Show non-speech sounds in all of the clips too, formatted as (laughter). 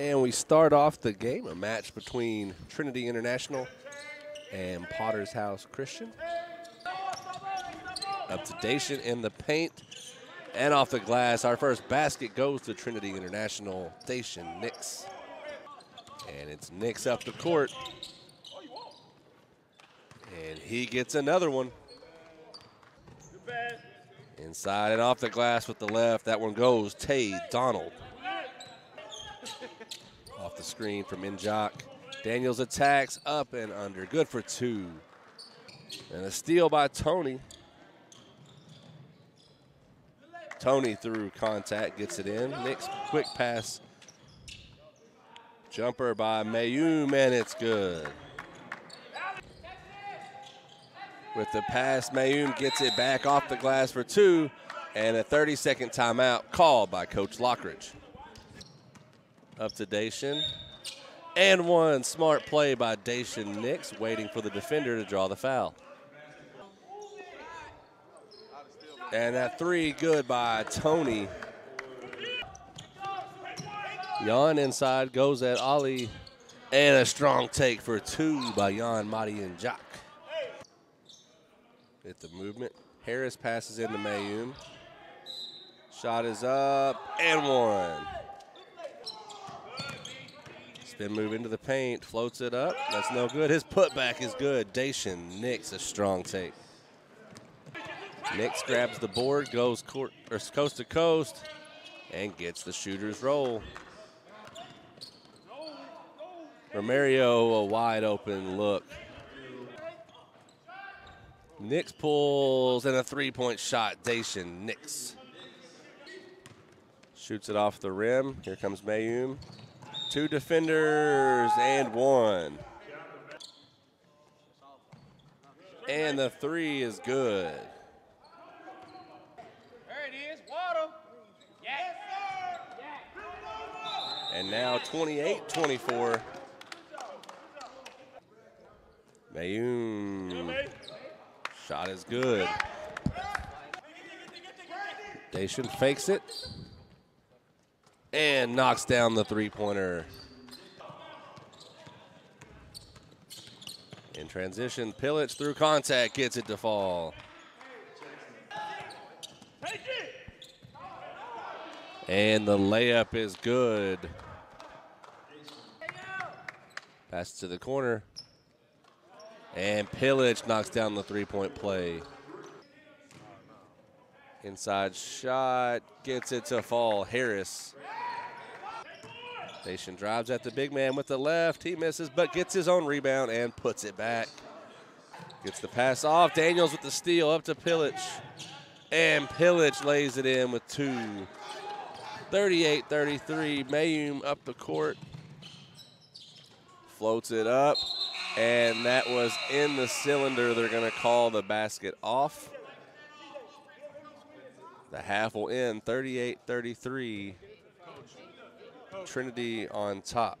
And we start off the game, a match between Trinity International and Potter's House Christian. Up to Daishen in the paint and off the glass. Our first basket goes to Trinity International, Daishen Nix. And it's Nix up the court. And he gets another one. Inside and off the glass with the left. That one goes Tay Donald. The screen from Injock. Daniels attacks up and under. Good for two. And a steal by Tony. Tony through contact, gets it in. Nick's quick pass. Jumper by Mayum, and it's good. With the pass, Mayum gets it back off the glass for two, and a 30-second timeout called by Coach Lockridge. Up to Daishen. And one smart play by Daishen Nix, waiting for the defender to draw the foul. And that three good by Tony. Jan inside goes at Ali. And a strong take for two by Jan Madi and Jock. Hit the movement. Harris passes into Mayum. Shot is up and one. Spin move into the paint, floats it up. That's no good. His putback is good. Daishen Nix a strong take. Nix grabs the board, goes court, coast to coast, and gets the shooter's roll. Romario, a wide open look. Nix pulls and a three-point shot. Daishen Nix shoots it off the rim. Here comes Mayum. Two defenders and one. And the three is good. There it is, water. Yes, sir. And now 28-24. Mayum. Shot is good. Daishen fakes it. And knocks down the three-pointer. In transition, Pillage through contact gets it to fall. And the layup is good. Pass to the corner. And Pillage knocks down the three-point play. Inside shot, gets it to fall. Harris. Daishen drives at the big man with the left. He misses, but gets his own rebound and puts it back. Gets the pass off. Daniels with the steal up to Pillage. And Pillage lays it in with two. 38-33. Mayum up the court. Floats it up. And that was in the cylinder. They're going to call the basket off. The half will end 38-33. Trinity on top.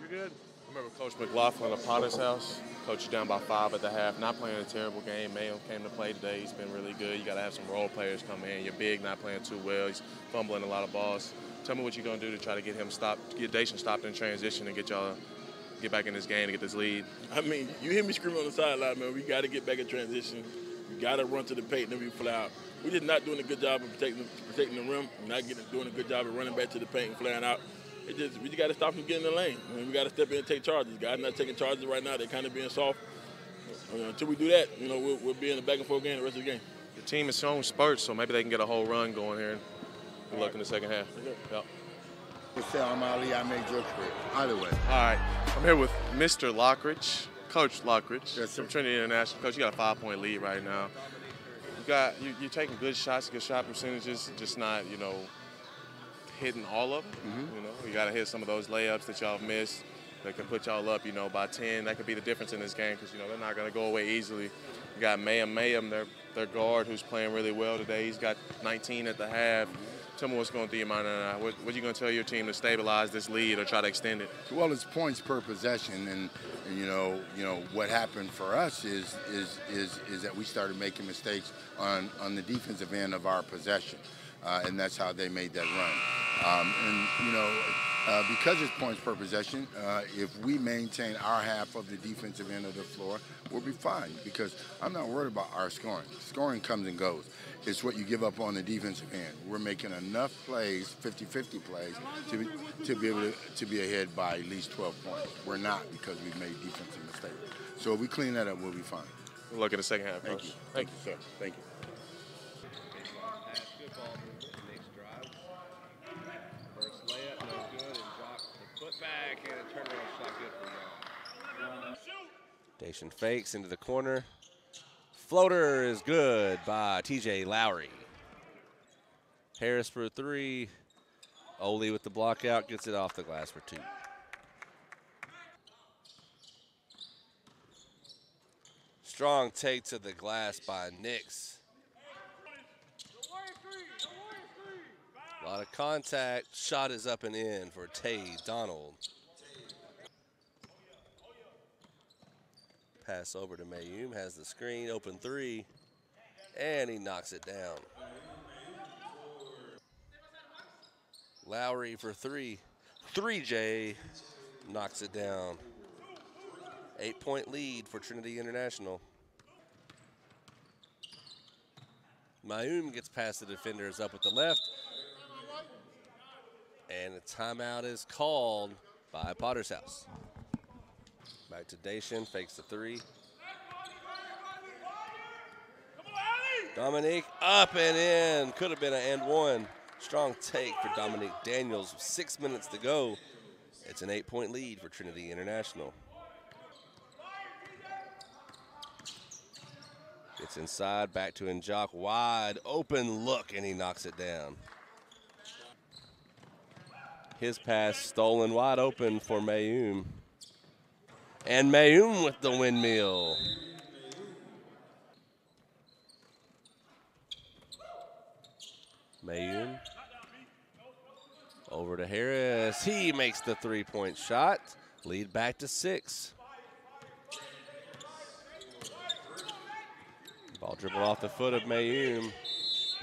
You're good. I remember Coach McLaughlin at Potter's House. Coach you down by five at the half. Not playing a terrible game. Mayo came to play today. He's been really good. You got to have some role players come in. You're big, not playing too well. He's fumbling a lot of balls. Tell me what you're going to do to try to get him stopped, get Daishen stopped in transition and get y'all get back in this game to get this lead. I mean, you hear me screaming on the sideline, man. We got to get back in transition. We got to run to the paint and then we fly out. We're just not doing a good job of protecting protecting the rim. We're not getting doing a good job of running back to the paint and flying out. It just we just got to stop them getting in the lane. I mean, we got to step in and take charges. Guys not taking charges right now. They're kind of being soft. I mean, until we do that, you know, we'll, we'll be in the back and forth game the rest of the game. The team is showing spurts, so maybe they can get a whole run going here. Good luck in the second half. Yep. I'm Ali. I made your career. Either way. All right. I'm here with Mr. Lockridge, Coach Lockridge Yes, sir. from Trinity International. Coach, you got a five-point lead right now. You got you, you're taking good shots, good shot percentages, just not you know hitting all of them. Mm-hmm. You know, you got to hit some of those layups that y'all missed that can put y'all up. You know, by 10. That could be the difference in this game because you know they're not going to go away easily. You got Mayhem Mayhem, their their guard, who's playing really well today. He's got 19 at the half. Tell me what's going through your mind now. What, what are you going to tell your team to stabilize this lead or try to extend it? Well, it's points per possession, and, and you know, you know what happened for us is is is is that we started making mistakes on on the defensive end of our possession, uh, and that's how they made that run. Um, and you know, uh, because it's points per possession, uh, if we maintain our half of the defensive end of the floor, we'll be fine. Because I'm not worried about our scoring. Scoring comes and goes. It's what you give up on the defensive end. We're making enough plays, 50-50 plays, to be, to be able to, to be ahead by at least 12 points. We're not because we've made defensive mistakes. So if we clean that up, we'll be fine. Good luck in the second half, Thank Coach. you. Thank you, sir. Thank you. Good ball movement. Next drive. First layup, no good, and Jock put back and a turnaround shot good for Young. Daishen fakes into the corner. Floater is good by TJ Lowry. Harris for three. Ole with the block out, gets it off the glass for two. Strong take to the glass by Nix. A lot of contact. Shot is up and in for Tay Donald. Pass over to Mayum. Has the screen. Open three. And he knocks it down. Lowry for three. 3J knocks it down. Eight point lead for Trinity International. Mayum gets past the defenders up with the left. And a timeout is called by Potter's House. Back to Daishen, fakes the three. Dominique up and in. Could have been an and one. Strong take for Dominique Daniels. Six minutes to go. It's an eight point lead for Trinity International. Gets inside, back to Njock. Wide open look, and he knocks it down. His pass stolen wide open for Mayum. And Mayum with the windmill. Mayum. Over to Harris. He makes the three point shot. Lead back to six. Ball dribbled off the foot of Mayum.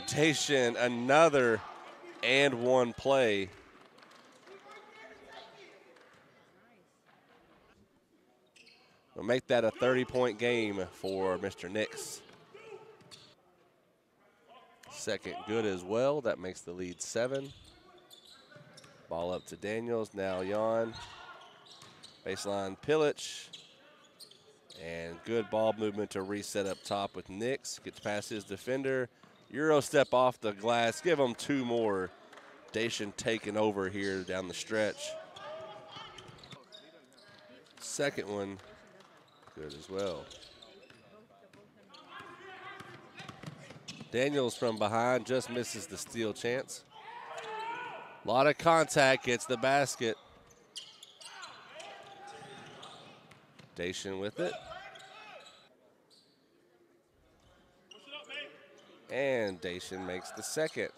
Daishen, another and one play. We'll make that a 30 point game for Mr. Nix. Second good as well. That makes the lead seven. Ball up to Daniels. Now Jan. Baseline Pilic. And good ball movement to reset up top with Nix. Gets past his defender. Euro step off the glass. Give him two more. Daishen taking over here down the stretch. Second one, good as well. Daniels from behind just misses the steal chance. A lot of contact, gets the basket. Daishen with it. And Daishen makes the second.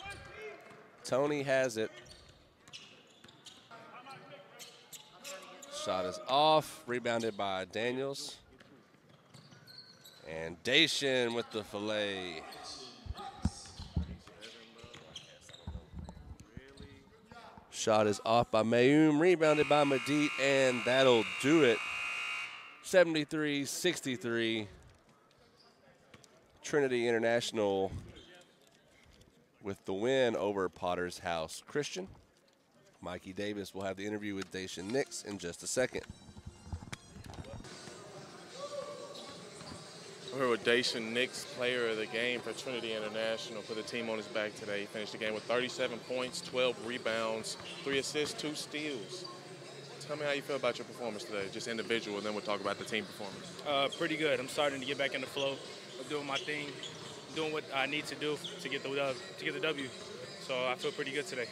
Tony has it. Shot is off, rebounded by Daniels. And Daishen with the fillet. Shot is off by Mayum, rebounded by Medit, and that'll do it. 73 63. Trinity International with the win over Potter's House Christian. Mikey Davis will have the interview with Daishen Nix in just a second. Here with Daishen Nix, player of the game for Trinity International. Put the team on his back today. He finished the game with 37 points, 12 rebounds, three assists, two steals. Tell me how you feel about your performance today, just individual, and then we'll talk about the team performance. Uh, pretty good. I'm starting to get back in the flow of doing my thing, doing what I need to do to get the uh, to get the W. So I feel pretty good today.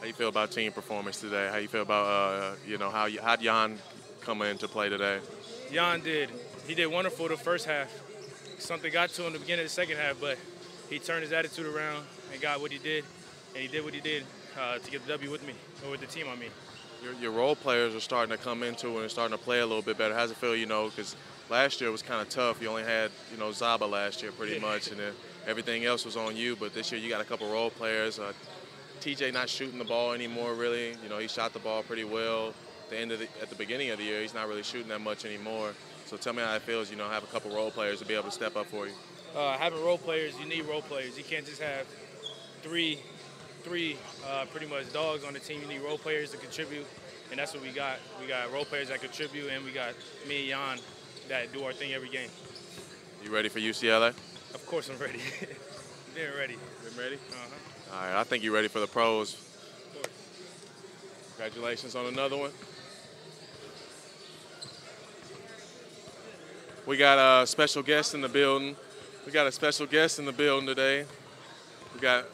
How you feel about team performance today? How you feel about uh, you know how you, how'd Jan come into play today? Jan did. He did wonderful the first half. Something got to him in the beginning of the second half, but he turned his attitude around and got what he did, and he did what he did uh, to get the W with me, or with the team, I mean. Your, your role players are starting to come into it and starting to play a little bit better. How's it feel, you know, because last year was kind of tough. You only had, you know, Zaba last year pretty much, and then everything else was on you. But this year you got a couple role players. Uh, TJ not shooting the ball anymore. Really, you know, he shot the ball pretty well. The end of the, at the beginning of the year, he's not really shooting that much anymore. So tell me how it feels. You know, have a couple role players to be able to step up for you. Uh, having role players, you need role players. You can't just have three, three uh, pretty much dogs on the team. You need role players to contribute, and that's what we got. We got role players that contribute, and we got me and Jan that do our thing every game. You ready for UCLA? Of course, I'm ready. (laughs) Been ready. Been ready? Uh-huh. All right, I think you're ready for the pros. Of course. Congratulations on another one. We got a special guest in the building. We got a special guest in the building today. We got.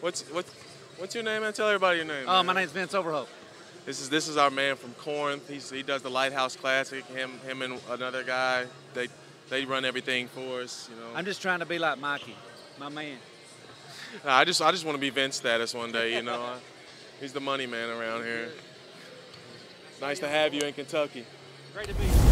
What's what? What's your name, man? Tell everybody your name. Oh, man. my name's Vince Overhope. This is this is our man from Corinth. He's, he does the Lighthouse Classic. Him him and another guy. They they run everything for us. You know. I'm just trying to be like Mikey, my man. Nah, I just I just want to be Vince status one day, you know. (laughs) He's the money man around here. Nice to have you in Kentucky. Great to be here.